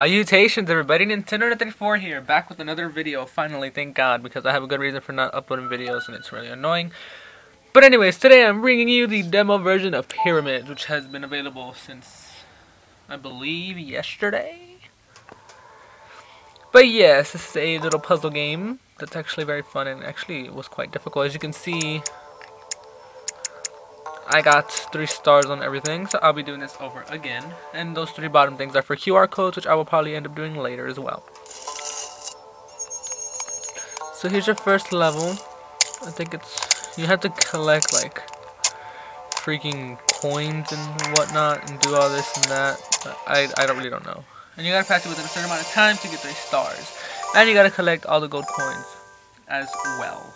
Salutations everybody, Nintendo 34 here, back with another video, finally, thank god, because I have a good reason for not uploading videos and it's really annoying. But anyways, today I'm bringing you the demo version of Pyramids, which has been available since, I believe, yesterday? But yes, this is a little puzzle game that's actually very fun and actually was quite difficult. As you can see, I got three stars on everything, so I'll be doing this over again. And those three bottom things are for QR codes, which I will probably end up doing later as well. So here's your first level. I think it's, you have to collect like freaking coins and whatnot and do all this and that. I, I don't really don't know. And you gotta pass it within a certain amount of time to get three stars. And you gotta collect all the gold coins as well.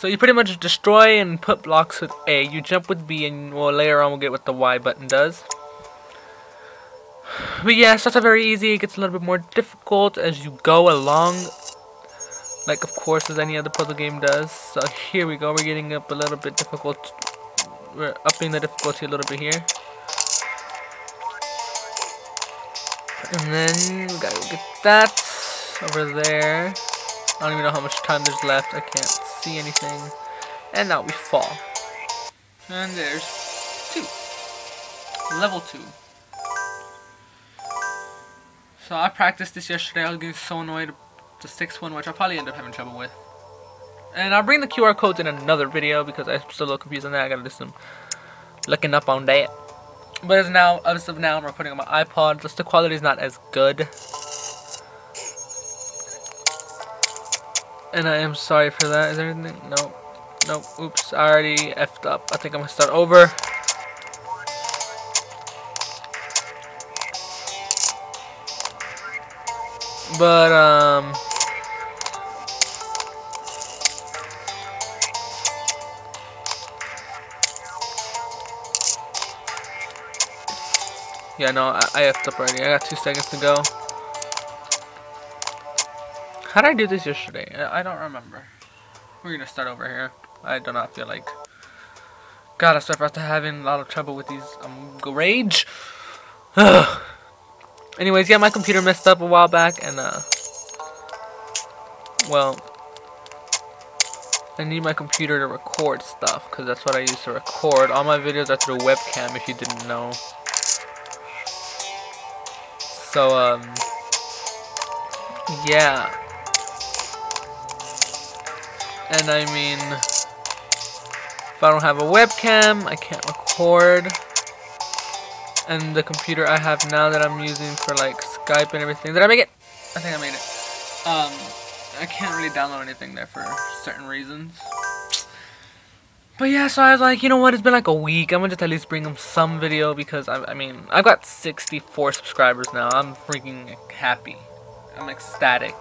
So you pretty much destroy and put blocks with A. You jump with B, and well, later on we'll get what the Y button does. But yeah, starts out very easy. It gets a little bit more difficult as you go along. Like, of course, as any other puzzle game does. So here we go. We're getting up a little bit difficult. We're upping the difficulty a little bit here. And then we gotta get that over there. I don't even know how much time there's left. I can't see anything. And now we fall. And there's two. Level two. So I practiced this yesterday. I was getting so annoyed the sixth one, which I'll probably end up having trouble with. And I'll bring the QR codes in another video because I'm still a little confused on that. I gotta do some looking up on that. But as now, as of now, I'm recording on my iPod. Just the quality is not as good. And I am sorry for that. Is there anything? No. Nope. Oops. I already effed up. I think I'm to start over. But, um... Yeah, no, I, I effed up already. I got two seconds to go. How did I do this yesterday? I don't remember. We're gonna start over here. I do not feel like. God, I start after having a lot of trouble with these um rage. Anyways, yeah, my computer messed up a while back, and uh, well, I need my computer to record stuff because that's what I use to record. All my videos are through webcam, if you didn't know. So um, yeah. And I mean, if I don't have a webcam, I can't record. And the computer I have now that I'm using for like Skype and everything. Did I make it? I think I made it. Um, I can't really download anything there for certain reasons. But yeah, so I was like, you know what, it's been like a week. I'm gonna just at least bring them some video because I, I mean, I've got 64 subscribers now. I'm freaking happy. I'm ecstatic.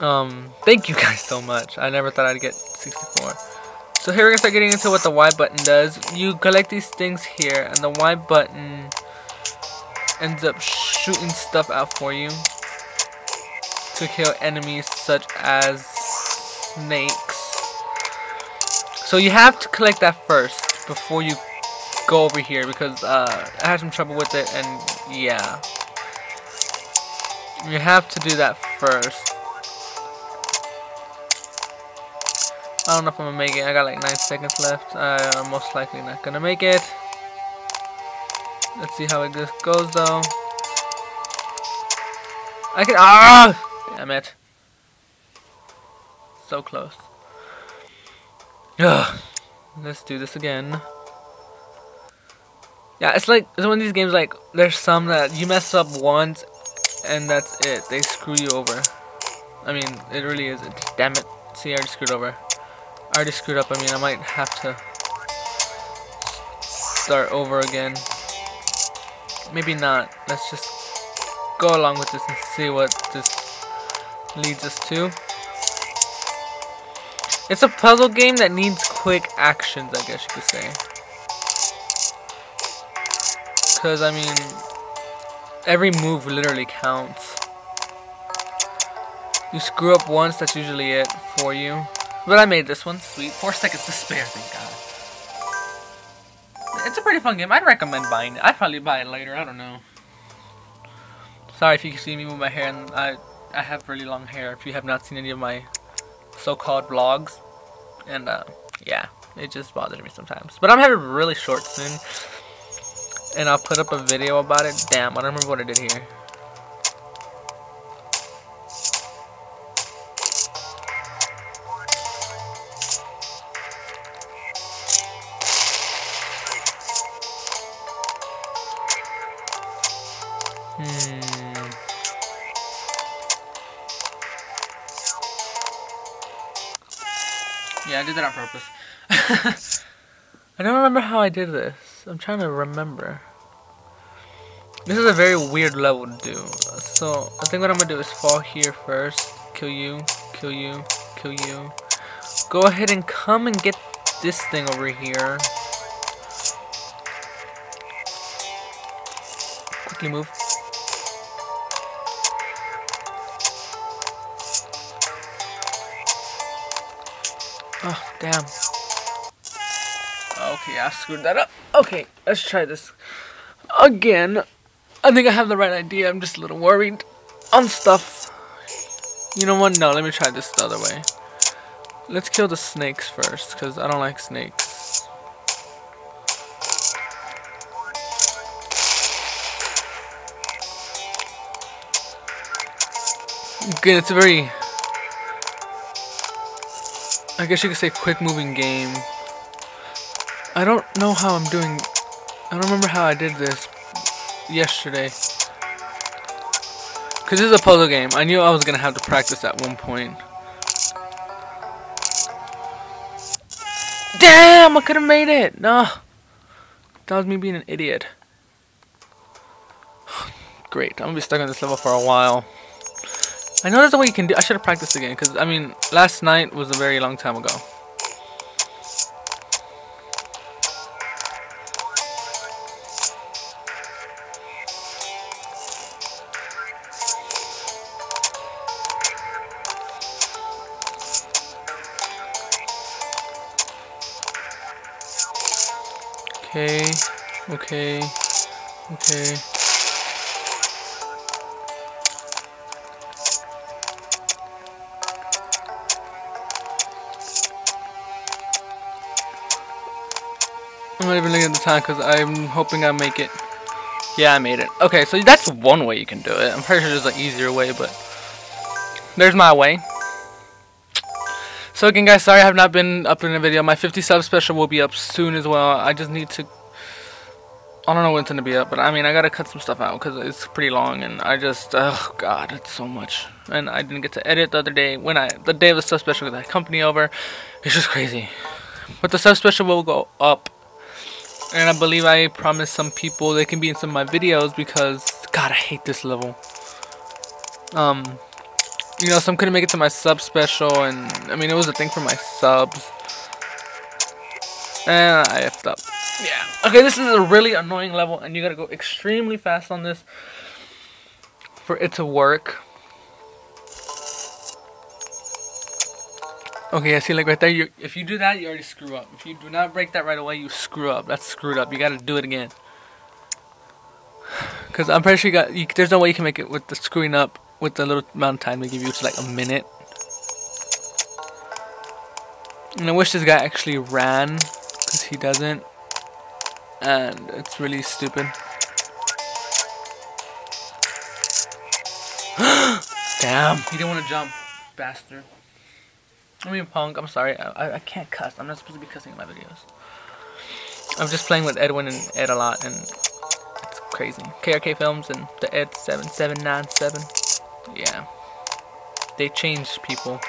Um, thank you guys so much. I never thought I'd get 64. So here we're gonna start getting into what the Y button does. You collect these things here, and the Y button ends up shooting stuff out for you to kill enemies such as snakes. So you have to collect that first before you go over here because uh, I had some trouble with it and yeah. You have to do that first. I don't know if I'm gonna make it. I got like 9 seconds left. I'm most likely not gonna make it. Let's see how it just goes though. I can- Ah! Damn it. So close. Ugh. Let's do this again. Yeah, it's like, it's one of these games like, there's some that you mess up once and that's it. They screw you over. I mean, it really is. Damn it. See, I already screwed over. I already screwed up. I mean, I might have to start over again. Maybe not. Let's just go along with this and see what this leads us to. It's a puzzle game that needs quick actions, I guess you could say. Because, I mean, every move literally counts. You screw up once, that's usually it for you. But I made this one. Sweet. Four seconds to spare, thank God. It's a pretty fun game. I'd recommend buying it. I'd probably buy it later. I don't know. Sorry if you can see me with my hair and I I have really long hair if you have not seen any of my so-called vlogs. And uh, yeah, it just bothers me sometimes. But I'm having really short soon. And I'll put up a video about it. Damn, I don't remember what I did here. Yeah, I did that on purpose. I don't remember how I did this. I'm trying to remember. This is a very weird level to do. So, I think what I'm gonna do is fall here first. Kill you, kill you, kill you. Go ahead and come and get this thing over here. Quickly move. Oh, damn. Okay, I screwed that up. Okay, let's try this again. I think I have the right idea. I'm just a little worried on stuff. You know what? No, let me try this the other way. Let's kill the snakes first, because I don't like snakes. Good, it's a very I guess you could say quick moving game. I don't know how I'm doing. I don't remember how I did this yesterday. Because this is a puzzle game. I knew I was going to have to practice at one point. Damn! I could have made it! No. That was me being an idiot. Great. I'm going to be stuck on this level for a while. I know there's a way you can do I should have practiced again because I mean last night was a very long time ago. Okay, okay, okay. Not even looking at the time because I'm hoping I make it. Yeah, I made it. Okay, so that's one way you can do it. I'm pretty sure there's an easier way, but there's my way. So again, guys, sorry I have not been up in a video. My 50 sub special will be up soon as well. I just need to... I don't know when it's going to be up, but I mean, I got to cut some stuff out because it's pretty long, and I just... Oh, God, it's so much. And I didn't get to edit the other day. When I... The day of the sub special with that company over. It's just crazy. But the sub special will go up and I believe I promised some people they can be in some of my videos because, God, I hate this level. Um, you know, some couldn't make it to my sub special, and, I mean, it was a thing for my subs. And I effed up. Yeah. Okay, this is a really annoying level, and you gotta go extremely fast on this for it to work. Okay, I see like right there, you if you do that, you already screw up. If you do not break that right away, you screw up. That's screwed up. You gotta do it again. Because I'm pretty sure you got, you, there's no way you can make it with the screwing up with the little amount of time they give you, which like a minute. And I wish this guy actually ran, because he doesn't. And it's really stupid. Damn, he didn't want to jump, bastard. I mean, punk. I'm sorry. I, I can't cuss. I'm not supposed to be cussing in my videos. I'm just playing with Edwin and Ed a lot, and it's crazy. KRK Films and the Ed 7797. Yeah. They changed people.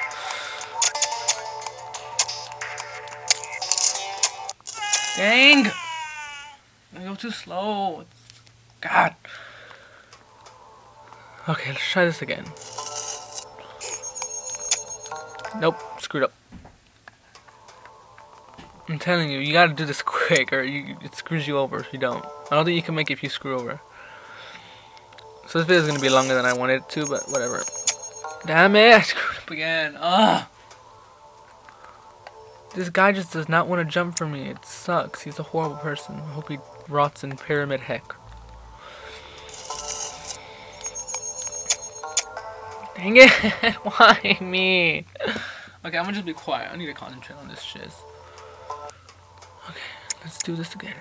Dang! I go too slow. God. Okay, let's try this again. Nope, screwed up. I'm telling you, you gotta do this quick or you, it screws you over if you don't. I don't think you can make it if you screw over. So this video is gonna be longer than I wanted it to, but whatever. Damn it, I screwed up again. Ugh. This guy just does not want to jump for me. It sucks. He's a horrible person. I hope he rots in pyramid heck. Dang it! Why me? Okay, I'm gonna just be quiet. I need to concentrate on this shit. Okay, let's do this again.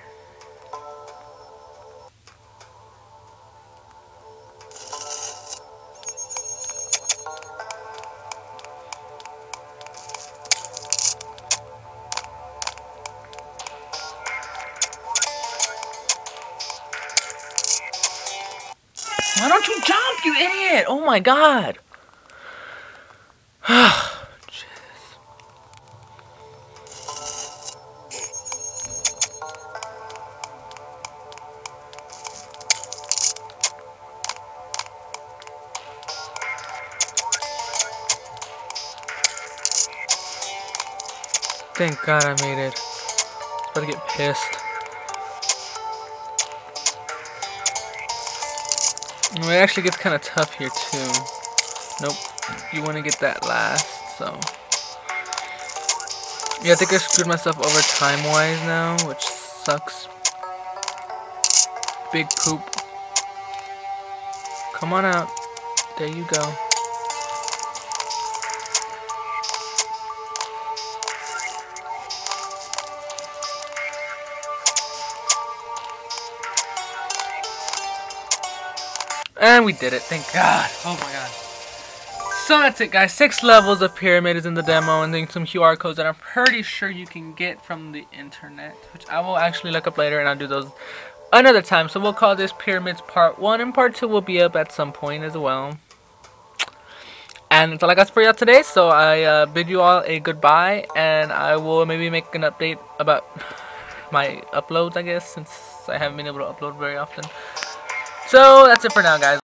Why don't you jump, you idiot? Oh my god. Thank God I made it. About to get pissed. It actually gets kind of tough here too. Nope. You want to get that last, so. Yeah, I think I screwed myself over time-wise now, which sucks. Big poop. Come on out. There you go. And we did it, thank God. Oh my God. So that's it guys, six levels of pyramid is in the demo and then some QR codes that I'm pretty sure you can get from the internet. Which I will actually look up later and I'll do those another time. So we'll call this pyramids part 1 and part 2 will be up at some point as well. And that's all I got for y'all today. So I uh, bid you all a goodbye and I will maybe make an update about my uploads I guess since I haven't been able to upload very often. So that's it for now, guys.